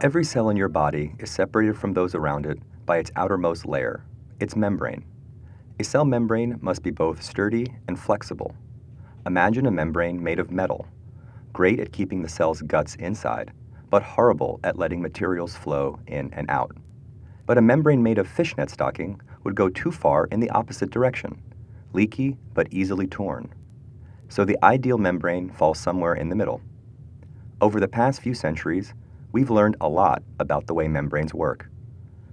Every cell in your body is separated from those around it by its outermost layer, its membrane. A cell membrane must be both sturdy and flexible. Imagine a membrane made of metal, great at keeping the cell's guts inside, but horrible at letting materials flow in and out. But a membrane made of fishnet stocking would go too far in the opposite direction, leaky but easily torn. So the ideal membrane falls somewhere in the middle. Over the past few centuries, we've learned a lot about the way membranes work.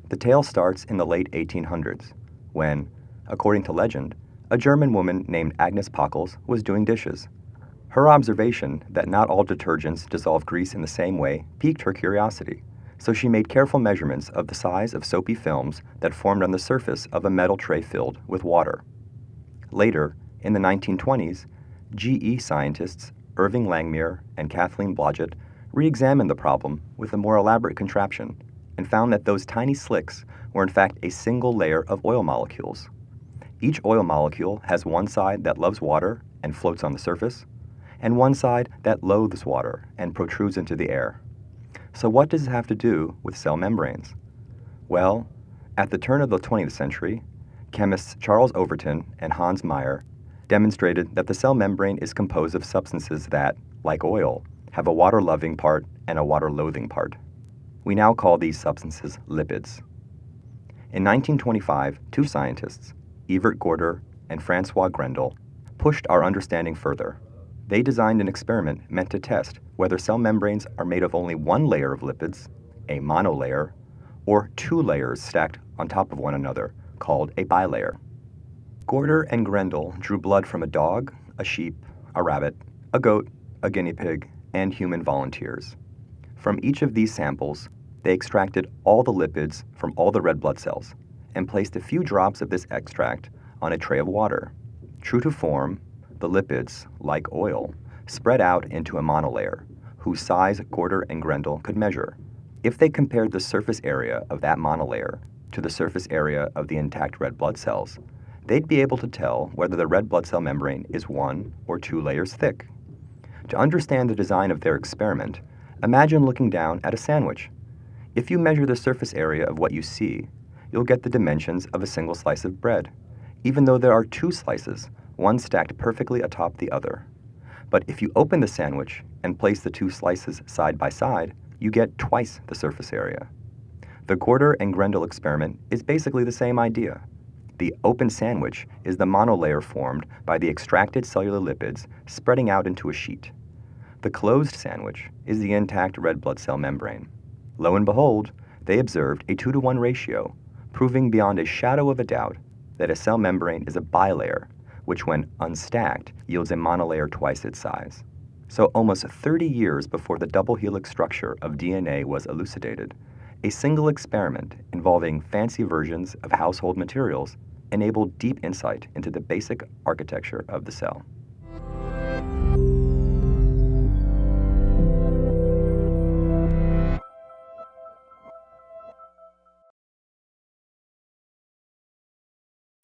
The tale starts in the late 1800s, when, according to legend, a German woman named Agnes Pockels was doing dishes. Her observation that not all detergents dissolve grease in the same way piqued her curiosity, so she made careful measurements of the size of soapy films that formed on the surface of a metal tray filled with water. Later, in the 1920s, GE scientists Irving Langmuir and Katherine Blodgett re examined the problem with a more elaborate contraption and found that those tiny slicks were in fact a single layer of oil molecules. Each oil molecule has one side that loves water and floats on the surface, and one side that loathes water and protrudes into the air. So, what does it have to do with cell membranes? Well, at the turn of the 20th century, chemists Charles Overton and Hans Meyer demonstrated that the cell membrane is composed of substances that, like oil, have a water loving part and a water loathing part. We now call these substances lipids. In 1925, two scientists, Evert Gorter and Francois Grendel, pushed our understanding further. They designed an experiment meant to test whether cell membranes are made of only one layer of lipids, a monolayer, or two layers stacked on top of one another, called a bilayer. Gorter and Grendel drew blood from a dog, a sheep, a rabbit, a goat, a guinea pig, and human volunteers. From each of these samples, they extracted all the lipids from all the red blood cells and placed a few drops of this extract on a tray of water. True to form, the lipids, like oil, spread out into a monolayer, whose size Gorter and Grendel could measure. If they compared the surface area of that monolayer to the surface area of the intact red blood cells, they'd be able to tell whether the red blood cell membrane is one or two layers thick. To understand the design of their experiment, imagine looking down at a sandwich. If you measure the surface area of what you see, you'll get the dimensions of a single slice of bread, even though there are two slices, one stacked perfectly atop the other. But if you open the sandwich and place the two slices side by side, you get twice the surface area. The Gorter and Grendel experiment is basically the same idea. The open sandwich is the monolayer formed by the extracted cellular lipids spreading out into a sheet. The closed sandwich is the intact red blood cell membrane. Lo and behold, they observed a 2 to 1 ratio, proving beyond a shadow of a doubt that a cell membrane is a bilayer, which, when unstacked, yields a monolayer twice its size. So, almost 30 years before the double helix structure of DNA was elucidated, a single experiment involving fancy versions of household materials enabled deep insight into the basic architecture of the cell.